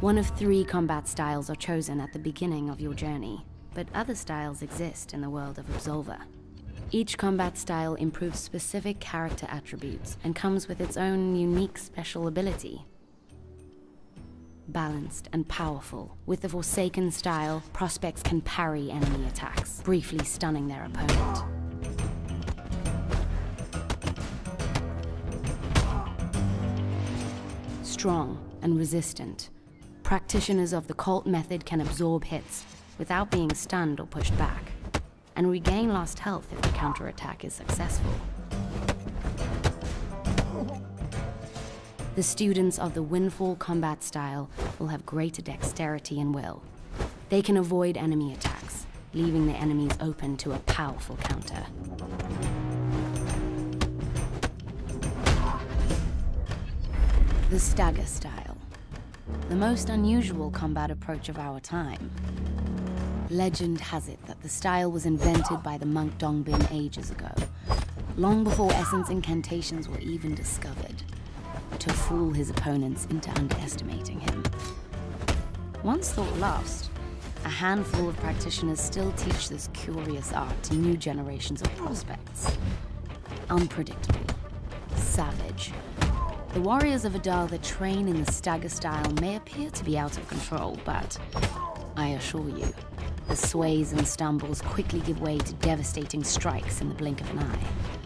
One of three combat styles are chosen at the beginning of your journey, but other styles exist in the world of Absolver. Each combat style improves specific character attributes and comes with its own unique special ability. Balanced and powerful, with the Forsaken style, prospects can parry enemy attacks, briefly stunning their opponent. Strong and resistant, practitioners of the Kahlt method can absorb hits without being stunned or pushed back and regain lost health if the counterattack is successful. The students of the Windfall combat style will have greater dexterity and will. They can avoid enemy attacks, leaving the enemies open to a powerful counter. The Stagger style. The most unusual combat approach of our time. Legend has it that the style was invented by the monk Dongbin ages ago, long before essence incantations were even discovered, to fool his opponents into underestimating him. Once thought lost, a handful of practitioners still teach this curious art to new generations of prospects. Unpredictable, savage. The warriors of Adal that train in the stagger style may appear to be out of control, but I assure you, the sways and stumbles quickly give way to devastating strikes in the blink of an eye.